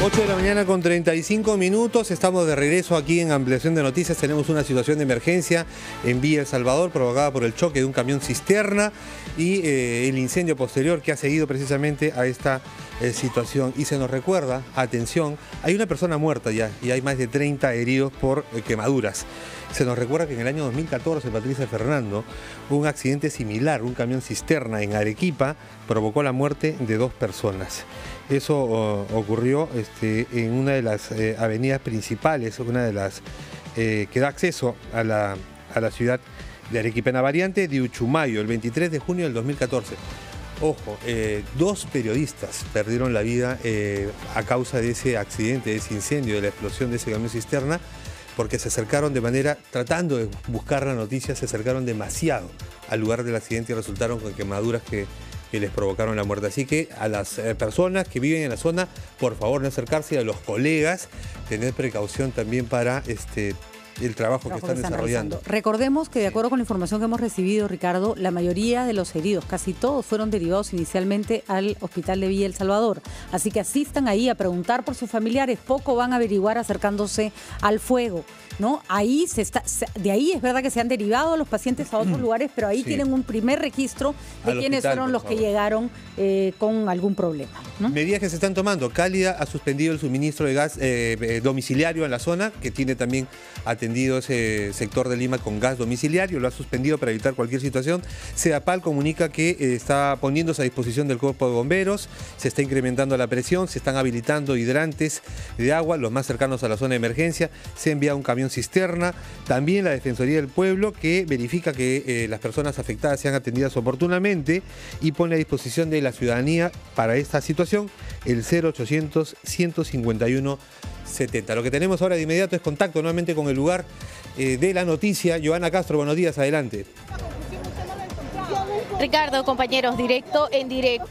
8 de la mañana con 35 minutos, estamos de regreso aquí en Ampliación de Noticias, tenemos una situación de emergencia en Villa El Salvador provocada por el choque de un camión cisterna y eh, el incendio posterior que ha seguido precisamente a esta eh, situación. Y se nos recuerda, atención, hay una persona muerta ya y hay más de 30 heridos por eh, quemaduras. Se nos recuerda que en el año 2014, Patricia Fernando, un accidente similar, un camión cisterna en Arequipa, provocó la muerte de dos personas. Eso ocurrió este, en una de las eh, avenidas principales, una de las eh, que da acceso a la, a la ciudad de Arequipa, en la variante de Uchumayo, el 23 de junio del 2014. Ojo, eh, dos periodistas perdieron la vida a causa de ese accidente, de ese incendio, de la explosión de ese camión cisterna, porque se acercaron de manera, tratando de buscar la noticia, se acercaron demasiado al lugar del accidente y resultaron con quemaduras que que les provocaron la muerte. Así que a las eh, personas que viven en la zona, por favor no acercarse, a los colegas, tener precaución también para este, el trabajo, que están, desarrollando. Recordemos que de acuerdo con la información que hemos recibido, Ricardo, la mayoría de los heridos, casi todos, fueron derivados inicialmente al hospital de Villa El Salvador. Así que asistan ahí a preguntar por sus familiares, poco van a averiguar acercándose al fuego. ¿no? Ahí se está, de ahí es verdad que se han derivado los pacientes a otros lugares, pero ahí tienen un primer registro de quiénes fueron los que llegaron eh, con algún problema. Medidas que se están tomando. Cálida ha suspendido el suministro de gas eh, eh, domiciliario en la zona, que tiene también atendido ese sector de Lima con gas domiciliario, lo ha suspendido para evitar cualquier situación. CEDAPAL comunica que está poniéndose a disposición del cuerpo de bomberos, se está incrementando la presión, se están habilitando hidrantes de agua, los más cercanos a la zona de emergencia, se envía un camión cisterna, también la Defensoría del Pueblo que verifica que eh, las personas afectadas sean atendidas oportunamente y pone a disposición de la ciudadanía para esta situación el 0800 151 70. Lo que tenemos ahora de inmediato es contacto nuevamente con el lugar eh, de la noticia. Joana Castro, buenos días, adelante. Ricardo, compañeros, directo en directo.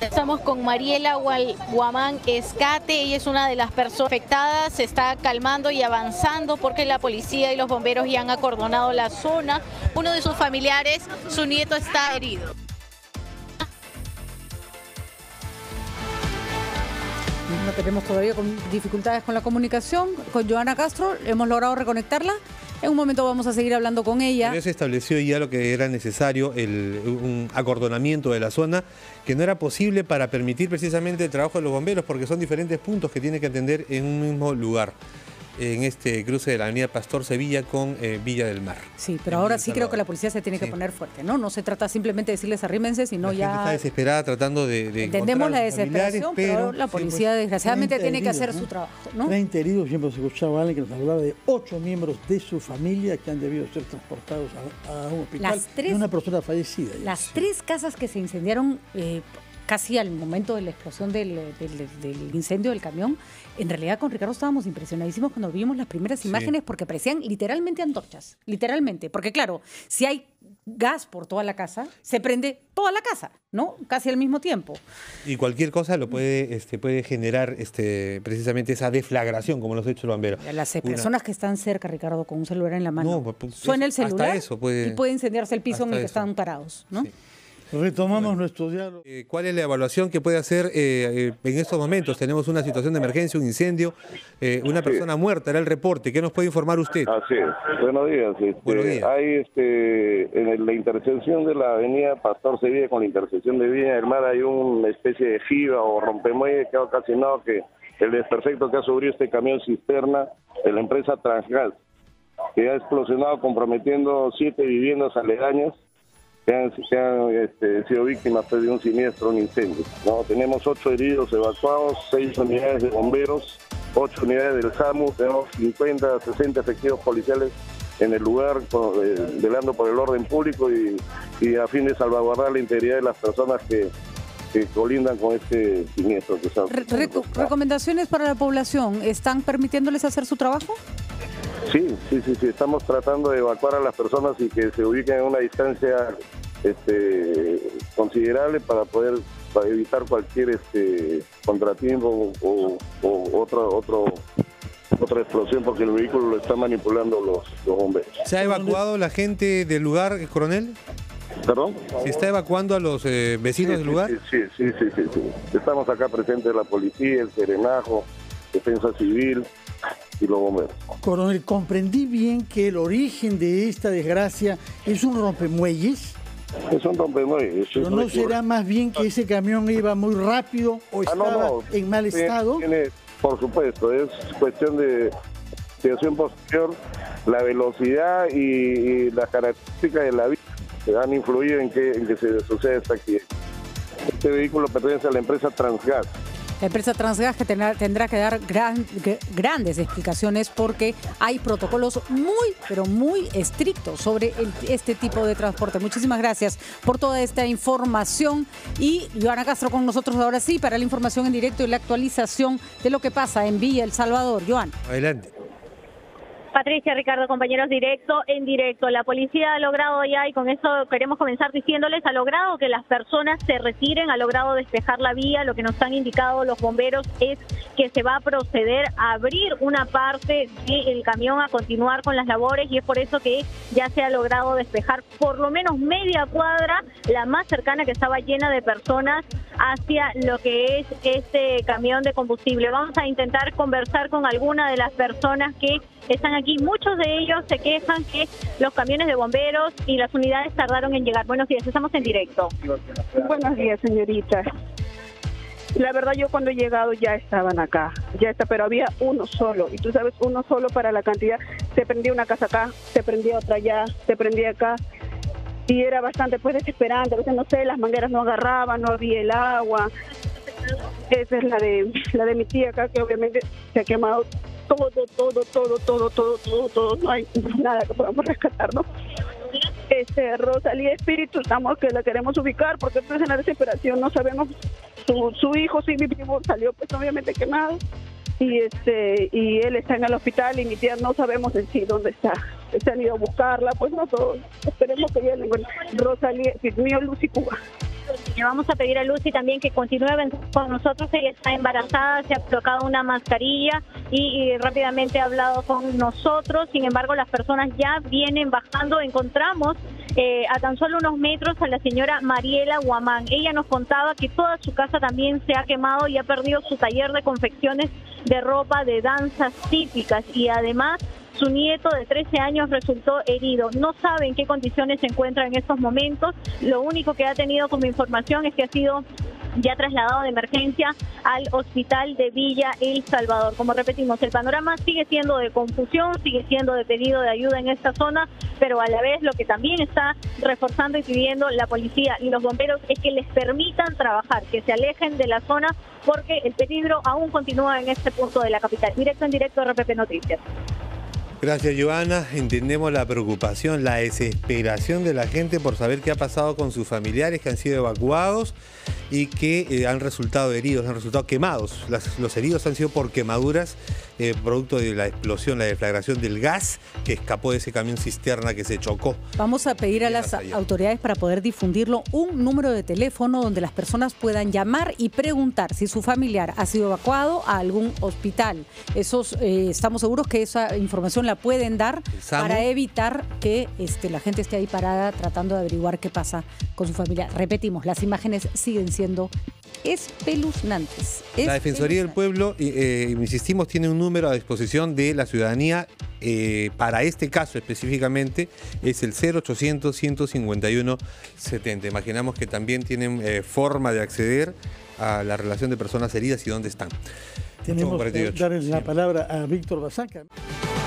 Estamos con Mariela Guamán Escate, ella es una de las personas afectadas, se está calmando y avanzando porque la policía y los bomberos ya han acordonado la zona. Uno de sus familiares, su nieto está herido. No tenemos todavía dificultades con la comunicación. Con Joana Castro hemos logrado reconectarla. En un momento vamos a seguir hablando con ella. se estableció ya lo que era necesario, el, un acordonamiento de la zona, que no era posible para permitir precisamente el trabajo de los bomberos, porque son diferentes puntos que tiene que atender en un mismo lugar en este cruce de la avenida Pastor Sevilla con eh, Villa del Mar. Sí, pero ahora sí creo que la policía se tiene que poner fuerte, ¿no? No se trata simplemente de decirles arrímense, sino la ya... Gente está desesperada tratando de... Entendemos la desesperación, pero, la policía desgraciadamente tiene que hacer su trabajo, ¿no? 30 heridos, siempre se escuchaba alguien que nos hablaba de ocho miembros de su familia que han debido ser transportados a, un hospital y una persona fallecida. Las tres casas que se incendiaron... Eh, casi al momento de la explosión del, incendio del camión, en realidad con Ricardo estábamos impresionadísimos cuando vimos las primeras imágenes porque parecían literalmente antorchas, literalmente, porque claro, si hay gas por toda la casa, se prende toda la casa, ¿no? Casi al mismo tiempo. Y cualquier cosa lo puede, este, puede generar este, precisamente esa deflagración, como nos ha dicho el bombero. Las personas que están cerca, Ricardo, con un celular en la mano, pues, pues, suena el celular y puede incendiarse el piso en el que están parados, ¿no? Retomamos nuestro diálogo. Eh, ¿Cuál es la evaluación que puede hacer eh, eh, en estos momentos? Tenemos una situación de emergencia, un incendio, una persona muerta, era el reporte. ¿Qué nos puede informar usted? Así es. Buenos días. Este, Buenos días. Hay este, en la intersección de la avenida Pastor Sevilla con la intersección de Villa del Mar hay una especie de fibra o rompemuelle que ha ocasionado que el desperfecto que ha sufrido este camión cisterna de la empresa Transgas, que ha explosionado comprometiendo siete viviendas aledañas que han, este, sido víctimas pues, de un siniestro, un incendio. ¿no? Tenemos ocho heridos evacuados, seis unidades de bomberos, ocho unidades del SAMU, tenemos 50, 60 efectivos policiales en el lugar, eh, velando por el orden público y, a fin de salvaguardar la integridad de las personas que, colindan con este siniestro. ¿Recomendaciones para la población? ¿Están permitiéndoles hacer su trabajo? Sí, sí, sí, sí, estamos tratando de evacuar a las personas y que se ubiquen en una distancia este, considerable para poder evitar cualquier este, contratiempo o, otro, otro, otra explosión porque el vehículo lo están manipulando los, los bomberos. ¿Se ha evacuado la gente del lugar, coronel? ¿Perdón? ¿Se está evacuando a los eh, vecinos del lugar? Sí, sí, sí, sí, sí, Estamos acá presentes la policía, el serenajo, defensa civil bomberos. Coronel, comprendí bien que el origen de esta desgracia es un rompemuelles. Es un rompemuelles. Pero no será más bien que ese camión iba muy rápido o ah, estaba en mal estado. por supuesto, es cuestión de situación posterior, la velocidad y, las características de la vía han influido en que, en que se suceda este accidente. Este vehículo pertenece a la empresa Transgas. La empresa Transgas que tendrá, que dar grandes explicaciones porque hay protocolos muy, pero muy estrictos sobre este tipo de transporte. Muchísimas gracias por toda esta información. Y Joana Castro con nosotros ahora sí para la información en directo y la actualización de lo que pasa en Villa El Salvador. Joan. Adelante. Patricia, Ricardo, compañeros, directo, en directo. La policía ha logrado ya, y con eso queremos comenzar diciéndoles, ha logrado que las personas se retiren, ha logrado despejar la vía. Lo que nos han indicado los bomberos es que se va a proceder a abrir una parte del camión a continuar con las labores y es por eso que ya se ha logrado despejar por lo menos media cuadra, la más cercana que estaba llena de personas hacia lo que es este camión de combustible. Vamos a intentar conversar con alguna de las personas que están aquí. Muchos de ellos se quejan que los camiones de bomberos y las unidades tardaron en llegar. Buenos días, estamos en directo. Buenos días, señorita. La verdad yo cuando he llegado ya estaban acá, ya está, pero había uno solo y tú sabes, uno solo para la cantidad. Se prendía una casa acá, se prendía otra allá, se prendía acá y era bastante pues desesperante. A no sé, las mangueras no agarraban, no había el agua. Esa es la de la de mi tía acá que obviamente se ha quemado todo, todo, todo, todo, todo, todo, todo, no hay nada que podamos rescatar, ¿no? Este, Rosalía Espíritu, estamos que la queremos ubicar porque pues en la desesperación no sabemos, su, su hijo, sí, mi primo salió pues obviamente quemado y este y él está en el hospital y mi tía no sabemos en sí dónde está. Se han ido a buscarla, pues no todos. Esperemos que lleguen. Rosalía, mío, Lucy Cuba. Le vamos a pedir a Lucy también que continúe con nosotros. Ella está embarazada, se ha colocado una mascarilla y, rápidamente ha hablado con nosotros. Sin embargo, las personas ya vienen bajando. Encontramos eh, a tan solo unos metros a la señora Mariela Guamán. Ella nos contaba que toda su casa también se ha quemado y ha perdido su taller de confecciones de ropa de danzas típicas y además su nieto de 13 años resultó herido. No sabe en qué condiciones se encuentra en estos momentos. Lo único que ha tenido como información es que ha sido ya trasladado de emergencia al hospital de Villa El Salvador. Como repetimos, el panorama sigue siendo de confusión, sigue siendo de pedido de ayuda en esta zona, pero a la vez lo que también está reforzando y pidiendo la policía y los bomberos es que les permitan trabajar, que se alejen de la zona porque el peligro aún continúa en este punto de la capital. Directo en directo RPP Noticias. Gracias, Joana. Entendemos la preocupación, la desesperación de la gente por saber qué ha pasado con sus familiares que han sido evacuados y que eh, han resultado heridos, han resultado quemados. los heridos han sido por quemaduras eh, producto de la explosión, la deflagración del gas que escapó de ese camión cisterna que se chocó. Vamos a pedir a las autoridades para poder difundirlo un número de teléfono donde las personas puedan llamar y preguntar si su familiar ha sido evacuado a algún hospital. Esos, eh, estamos seguros que esa información la pueden dar para evitar que este, la gente esté ahí parada tratando de averiguar qué pasa con su familia. Repetimos, las imágenes siguen siendo espeluznantes. La Defensoría del Pueblo, eh, insistimos, tiene un número a disposición de la ciudadanía. Eh, para este caso específicamente es el 0800 151 70. Imaginamos que también tienen eh, forma de acceder a la relación de personas heridas y dónde están. Tenemos que darle la palabra a Víctor Basaca.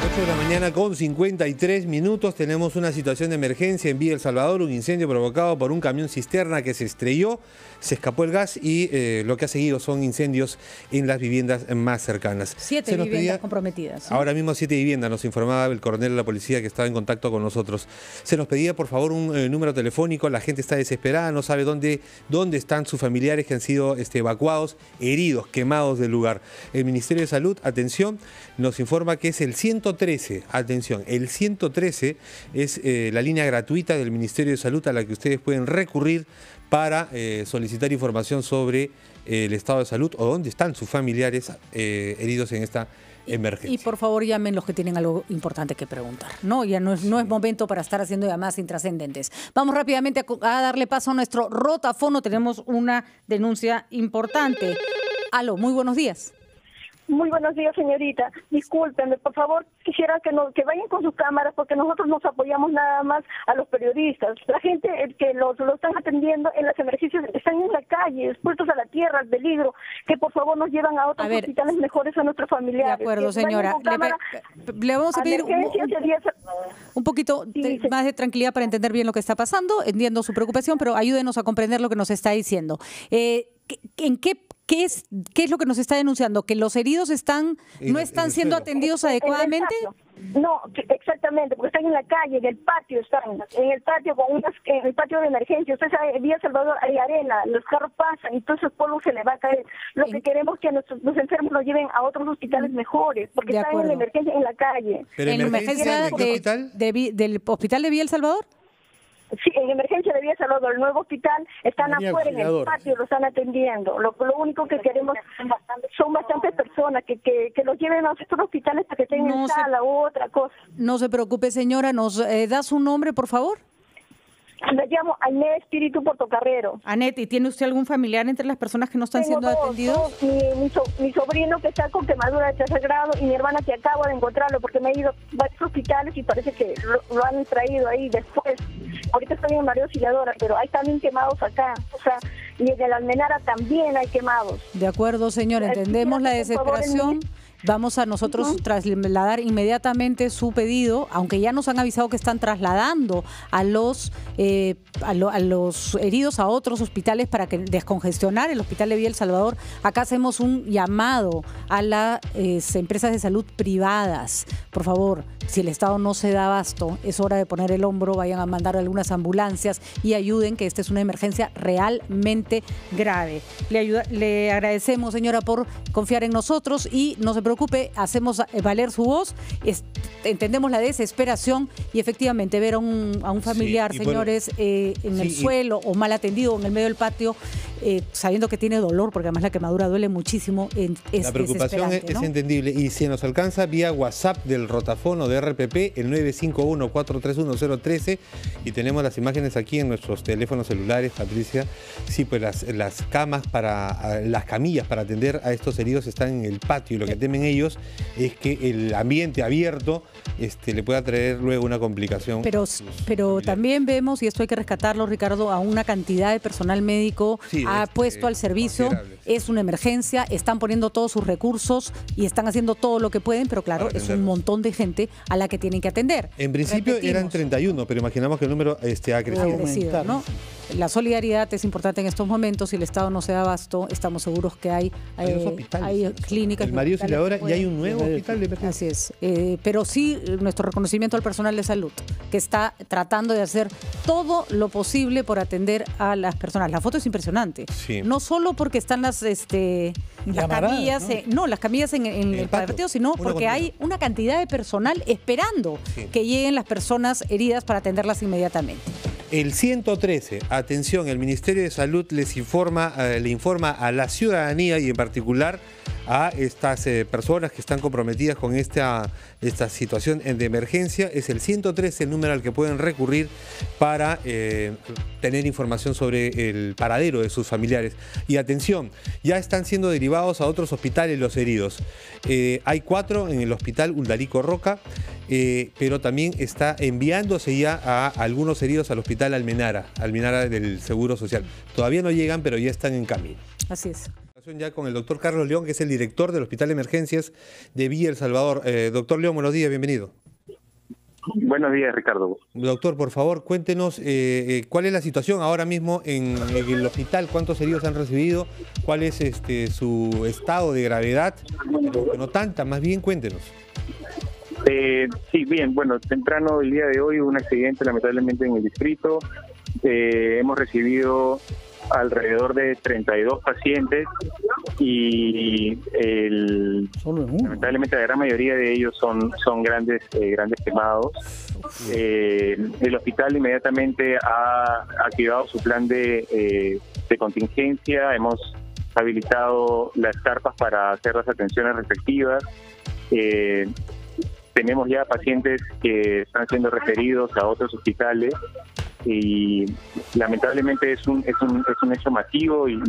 8 de la mañana con 53 minutos tenemos una situación de emergencia en Villa El Salvador, un incendio provocado por un camión cisterna que se estrelló, se escapó el gas y eh, lo que ha seguido son incendios en las viviendas más cercanas. Siete viviendas comprometidas. Ahora mismo siete viviendas, nos informaba el coronel de la policía que estaba en contacto con nosotros. Se nos pedía por favor un eh, número telefónico, la gente está desesperada, no sabe dónde, dónde están sus familiares que han sido este, evacuados, heridos, quemados del lugar. El Ministerio de Salud, atención, nos informa que es el 113, atención, el 113 es eh, la línea gratuita del Ministerio de Salud a la que ustedes pueden recurrir para eh, solicitar información sobre el estado de salud o dónde están sus familiares eh, heridos en esta emergencia. Y por favor llamen los que tienen algo importante que preguntar. No, ya no es, no es momento para estar haciendo llamadas intrascendentes. Vamos rápidamente a, darle paso a nuestro rotafono. Tenemos una denuncia importante. Aló, muy buenos días. Muy buenos días, señorita. Discúlpenme, por favor, quisiera que, no, que vayan con sus cámaras porque nosotros nos apoyamos nada más a los periodistas. La gente que los lo están atendiendo en las emergencias están en la calle, expuestos a la tierra, al peligro, que por favor nos llevan a otros hospitales mejores a nuestros familiares. De acuerdo, señora. Le, vamos a pedir un, poquito más de tranquilidad para entender bien lo que está pasando. Entiendo su preocupación, pero ayúdenos a comprender lo que nos está diciendo. Eh, ¿En qué ¿Qué es, ¿Qué es lo que nos está denunciando? ¿Que los heridos están no están siendo atendidos adecuadamente? No, exactamente, porque están en la calle, en el patio están, en el patio con unas, en el patio de emergencia. Usted sabe, Vía Salvador hay arena, los carros pasan y todo ese polvo se le va a caer. Lo que queremos es que nuestros, los enfermos nos lleven a otros hospitales mejores, porque están en la emergencia en la calle. ¿En emergencia, del hospital de Vía El Salvador? Sí, en emergencia de Vía Salvador, el nuevo hospital, están afuera en el patio, lo están atendiendo. Lo, único que queremos son bastantes personas que, que, que los lleven a otros hospitales para que tengan sala u otra cosa. No se preocupe, señora. ¿Nos eh, da su nombre, por favor? Me llamo Anet Espíritu Portocarrero. Anet, ¿y tiene usted algún familiar entre las personas que no están siendo atendidos? mi, sobrino que está con quemadura de tercer grado y mi hermana que acabo de encontrarlo porque me he ido a varios hospitales y parece que lo, han traído ahí después. Ahorita estoy en María Auxiliadora, pero hay también quemados acá. O sea, y en el Almenara también hay quemados. De acuerdo, señor, entendemos la desesperación. Vamos a nosotros trasladar inmediatamente su pedido, aunque ya nos han avisado que están trasladando a los, eh, a, los heridos a otros hospitales para que descongestionar el hospital de Vía El Salvador. Acá hacemos un llamado a las eh, empresas de salud privadas. Por favor, si el Estado no se da abasto, es hora de poner el hombro, vayan a mandar algunas ambulancias y ayuden, que esta es una emergencia realmente grave. Le, ayuda, le agradecemos, señora, por confiar en nosotros y no se preocupe, hacemos valer su voz, entendemos la desesperación y efectivamente ver a un, a un familiar, señores, eh, en el suelo o mal atendido en el medio del patio, eh, sabiendo que tiene dolor, porque además la quemadura duele muchísimo. Es la preocupación es, entendible y si nos alcanza vía WhatsApp del rotafono de RPP, el 951-431-013 y tenemos las imágenes aquí en nuestros teléfonos celulares, Patricia. Sí, pues las, las camas para, las camillas para atender a estos heridos están en el patio y lo que temen ellos es que el ambiente abierto este, le pueda traer luego una complicación. Pero, pero también vemos, y esto hay que rescatarlo, Ricardo, a una cantidad de personal médico ha este, puesto al servicio. Es una emergencia, están poniendo todos sus recursos y están haciendo todo lo que pueden, pero claro, es un montón de gente a la que tienen que atender. En principio eran 31, pero imaginamos que el número este, ha crecido. ¿no? La solidaridad es importante en estos momentos. Si el Estado no se da abasto, estamos seguros que hay, hay, eh, clínicas. El Mario ahora y hay un nuevo hospital de emergencia. Así es. Eh, pero sí, nuestro reconocimiento al personal de salud, que está tratando de hacer todo lo posible por atender a las personas. La foto es impresionante. No solo porque están las, este, las camillas, ¿no? las camillas en, el, patio, sino porque hay una cantidad de personal esperando que lleguen las personas heridas para atenderlas inmediatamente. El 113, atención, el Ministerio de Salud les informa, eh, le informa a la ciudadanía y en particular a estas eh, personas que están comprometidas con esta, esta situación de emergencia. Es el 113 el número al que pueden recurrir para eh, tener información sobre el paradero de sus familiares. Y atención, ya están siendo derivados a otros hospitales los heridos. hay cuatro en el hospital Uldarico Roca, pero también está enviándose ya a algunos heridos al hospital Almenara, Almenara del Seguro Social. Todavía no llegan, pero ya están en camino. Así es. Ya con el doctor Carlos León, que es el director del Hospital de Emergencias de Villa El Salvador. Eh, doctor León, buenos días, bienvenido. Buenos días, Ricardo. Doctor, por favor, cuéntenos eh, eh, cuál es la situación ahora mismo en, el hospital, cuántos heridos han recibido, cuál es este, su estado de gravedad, no, no tanta, más bien cuéntenos. Eh, sí, bien, bueno, temprano el día de hoy hubo un accidente lamentablemente en el distrito. Hemos recibido alrededor de 32 pacientes y el, lamentablemente la gran mayoría de ellos son son grandes eh, grandes quemados. Eh, el hospital inmediatamente ha activado su plan de, de contingencia. Hemos habilitado las carpas para hacer las atenciones respectivas. Eh, tenemos ya pacientes que están siendo referidos a otros hospitales y lamentablemente es un, es un, es un hecho masivo y,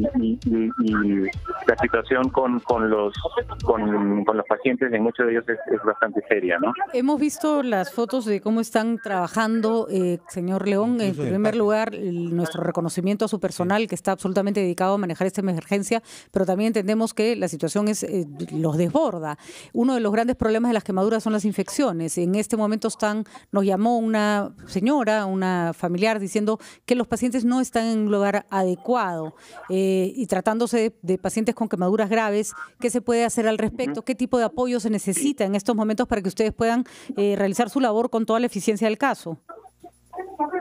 la situación con, con los con, los pacientes en muchos de ellos es, bastante seria ¿no? hemos visto las fotos de cómo están trabajando eh, señor León. En primer lugar nuestro reconocimiento a su personal que está absolutamente dedicado a manejar esta emergencia pero también entendemos que la situación es eh, los desborda. Uno de los grandes problemas de las quemaduras son las infecciones. En este momento están nos llamó una señora una familia diciendo que los pacientes no están en un lugar adecuado eh, y tratándose de, pacientes con quemaduras graves, ¿qué se puede hacer al respecto? ¿Qué tipo de apoyo se necesita en estos momentos para que ustedes puedan eh, realizar su labor con toda la eficiencia del caso?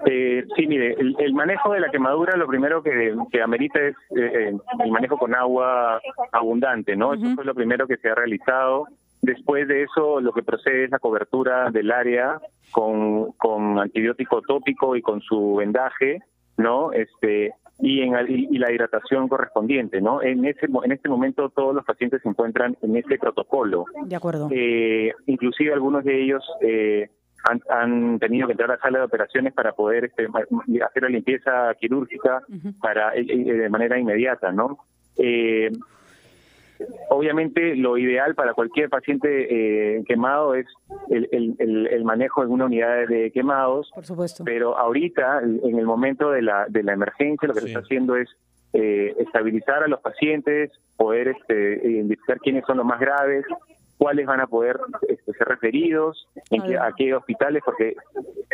Eh, sí, mire, el, manejo de la quemadura lo primero que, amerita es el manejo con agua abundante, ¿no? Eso fue lo primero que se ha realizado. Después de eso, lo que procede es la cobertura del área con, con antibiótico tópico y con su vendaje, ¿no? Este y, en, y la hidratación correspondiente, ¿no? En ese en este momento todos los pacientes se encuentran en ese protocolo. De acuerdo. Eh, inclusive algunos de ellos eh, han, tenido que entrar a la sala de operaciones para poder este, hacer la limpieza quirúrgica para eh, de manera inmediata, ¿no? Obviamente lo ideal para cualquier paciente eh, quemado es el, manejo en una unidad de quemados. Por supuesto. Pero ahorita, en el momento de la, de la emergencia, lo que se está haciendo es eh, estabilizar a los pacientes, poder este, identificar quiénes son los más graves, cuáles van a poder este, ser referidos, en qué, a qué hospitales, porque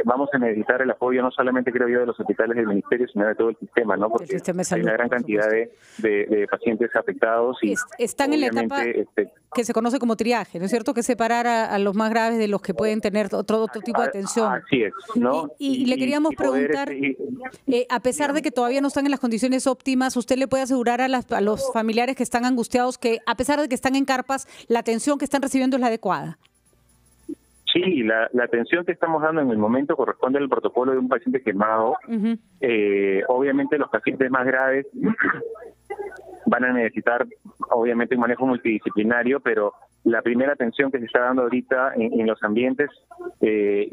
vamos a necesitar el apoyo no solamente, creo yo, de los hospitales del ministerio, sino de todo el sistema, ¿no? Porque hay una gran cantidad de, de, pacientes afectados. y Están en la etapa este, que se conoce como triaje, ¿no es cierto? Que separar a, los más graves de los que pueden tener otro, otro tipo de atención. Así es, ¿no? Y, le queríamos preguntar, este, eh, a pesar de que todavía no están en las condiciones óptimas, ¿usted le puede asegurar a, las, a los familiares que están angustiados que, a pesar de que están en carpas, la atención que están recibiendo es la adecuada? Sí, la, atención que estamos dando en el momento corresponde al protocolo de un paciente quemado. eh, obviamente los pacientes más graves van a necesitar obviamente un manejo multidisciplinario, pero la primera atención que se está dando ahorita en, los ambientes eh,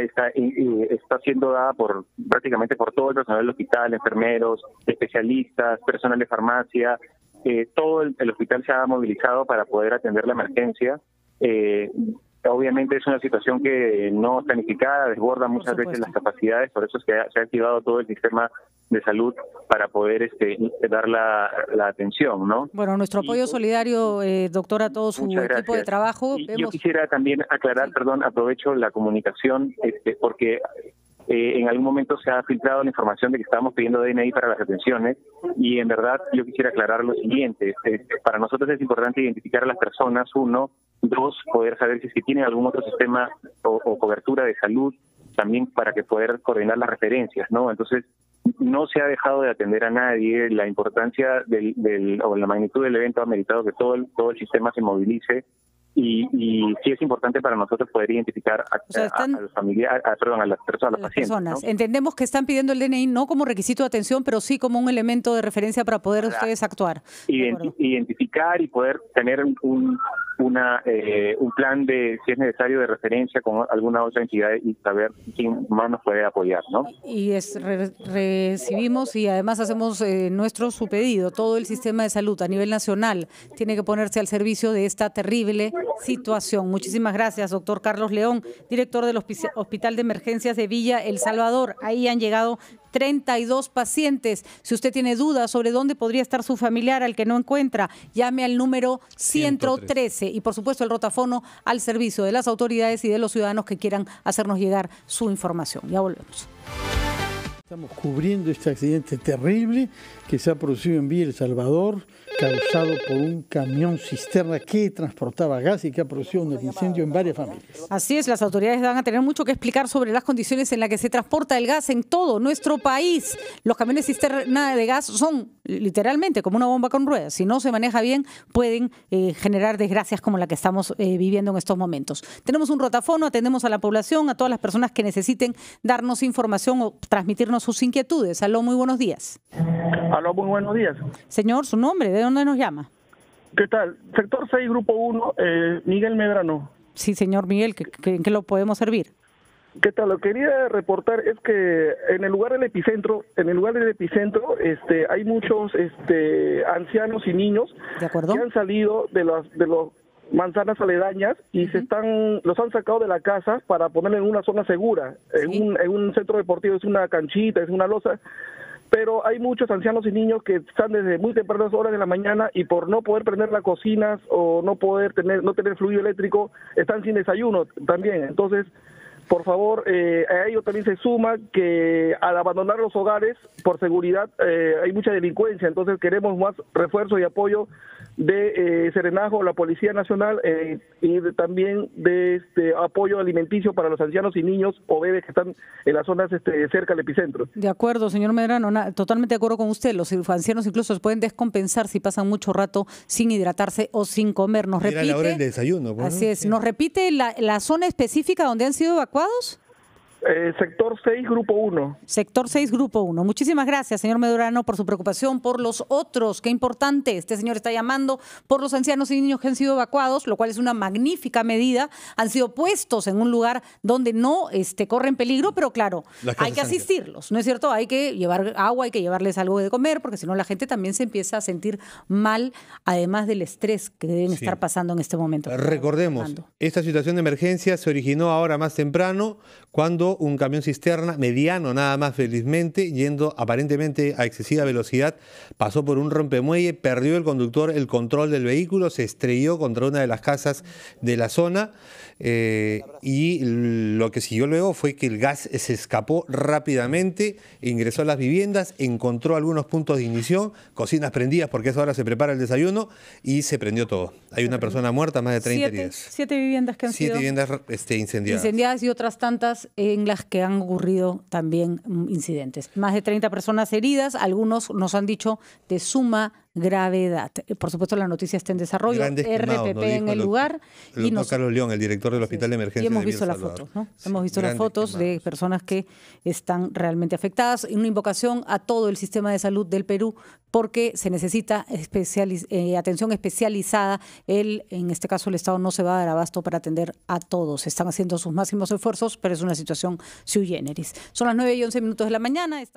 está, está siendo dada por prácticamente por todo el personal del hospital, enfermeros, especialistas, personal de farmacia, eh, todo el, hospital se ha movilizado para poder atender la emergencia. Eh, obviamente es una situación que no planificada, desborda muchas veces las capacidades, por eso es que se ha activado todo el sistema de salud para poder este, dar la, atención, ¿no? Bueno, nuestro apoyo solidario, eh, doctora, a todo su equipo de trabajo. Yo quisiera también aclarar, perdón, aprovecho la comunicación, este, porque eh, en algún momento se ha filtrado la información de que estábamos pidiendo DNI para las atenciones y en verdad yo quisiera aclarar lo siguiente. Este, para nosotros es importante identificar a las personas, uno, dos, poder saber si es tienen algún otro sistema o, cobertura de salud también para que poder coordinar las referencias, ¿no? Entonces, no se ha dejado de atender a nadie, la importancia del, del, o la magnitud del evento ha meritado que todo el, todo el sistema se movilice y, y sí es importante para nosotros poder identificar a, los familiares, perdón, a las personas, a las pacientes. Entendemos que están pidiendo el DNI no como requisito de atención, pero sí como un elemento de referencia para poder ustedes actuar. identificar y poder tener un, una, eh, un plan de, si es necesario, de referencia con alguna otra entidad y saber quién más nos puede apoyar, ¿no? Y es, recibimos y además hacemos eh, nuestro su pedido. Todo el sistema de salud a nivel nacional tiene que ponerse al servicio de esta terrible situación. Muchísimas gracias, doctor Carlos León, director del Hospital de Emergencias de Villa El Salvador. Ahí han llegado 32 pacientes. Si usted tiene dudas sobre dónde podría estar su familiar al que no encuentra, llame al número 113 y por supuesto el rotafono al servicio de las autoridades y de los ciudadanos que quieran hacernos llegar su información. Ya volvemos. Estamos cubriendo este accidente terrible que se ha producido en Villa El Salvador causado por un camión cisterna que transportaba gas y que ha producido un incendio en varias familias. Así es, las autoridades van a tener mucho que explicar sobre las condiciones en las que se transporta el gas en todo nuestro país. Los camiones cisterna de gas son literalmente como una bomba con ruedas. Si no se maneja bien, pueden eh, generar desgracias como la que estamos eh, viviendo en estos momentos. Tenemos un rotafono, atendemos a la población, a todas las personas que necesiten darnos información o transmitirnos sus inquietudes. Aló, muy buenos días. Aló, muy buenos días. Señor, su nombre, ¿de dónde nos llama? ¿Qué tal? Sector 6, Grupo 1, eh, Miguel Medrano. Sí, señor Miguel, ¿en qué lo podemos servir? ¿Qué tal? Lo que quería reportar es que en el lugar del epicentro, en el lugar del epicentro, este, hay muchos este, ancianos y niños ¿De acuerdo? que han salido de las de los manzanas aledañas y se están los han sacado de la casa para ponerlo en una zona segura, en, un, en un centro deportivo, es una canchita, es una losa pero hay muchos ancianos y niños que están desde muy tempranas horas de la mañana y por no poder prender las cocinas o no poder tener no tener fluido eléctrico están sin desayuno también. Entonces por favor, eh, a ello también se suma que al abandonar los hogares, por seguridad, eh, hay mucha delincuencia, entonces queremos más refuerzo y apoyo de eh, Serenajo, la Policía Nacional eh, y también de este apoyo alimenticio para los ancianos y niños o bebés que están en las zonas este, cerca del epicentro. De acuerdo, señor Medrano, totalmente de acuerdo con usted. Los ancianos incluso se pueden descompensar si pasan mucho rato sin hidratarse o sin comer. Nos repite. la hora del desayuno. Pues, así es. ¿Nos repite la, la zona específica donde han sido evacuados? adecuados? Eh, sector 6, Grupo 1. Sector 6, Grupo 1. Muchísimas gracias, señor Medurano, por su preocupación por los otros. Qué importante. Este señor está llamando por los ancianos y niños que han sido evacuados, lo cual es una magnífica medida. Han sido puestos en un lugar donde no este, corren peligro, pero claro, hay que asistirlos, ¿no es cierto? Hay que llevar agua, hay que llevarles algo de comer, porque si no la gente también se empieza a sentir mal, además del estrés que deben estar pasando en este momento. Recordemos, esta situación de emergencia se originó ahora más temprano cuando un camión cisterna mediano nada más felizmente, yendo aparentemente a excesiva velocidad, pasó por un rompemuelle, perdió el conductor el control del vehículo, se estrelló contra una de las casas de la zona eh, y lo que siguió luego fue que el gas se escapó rápidamente, ingresó a las viviendas, encontró algunos puntos de ignición, cocinas prendidas porque a esa hora se prepara el desayuno y se prendió todo. Hay una persona muerta, más de 30 heridas. Siete viviendas que han sido viviendas este, incendiadas. Incendiadas y otras tantas en las que han ocurrido también mm, incidentes. Más de 30 personas heridas, algunos nos han dicho de suma gravedad. Eh, por supuesto, la noticia está en desarrollo. RPP en el lugar. y nos, Carlos León, el director del Hospital de Emergencia. Y hemos visto las fotos, ¿no? Hemos visto las fotos de personas que están realmente afectadas. Una invocación a todo el sistema de salud del Perú porque se necesita eh, atención especializada. El, en este caso, el Estado no se va a dar abasto para atender a todos. Están haciendo sus máximos esfuerzos, pero es una situación sui generis. Son las 9 y 11 minutos de la mañana.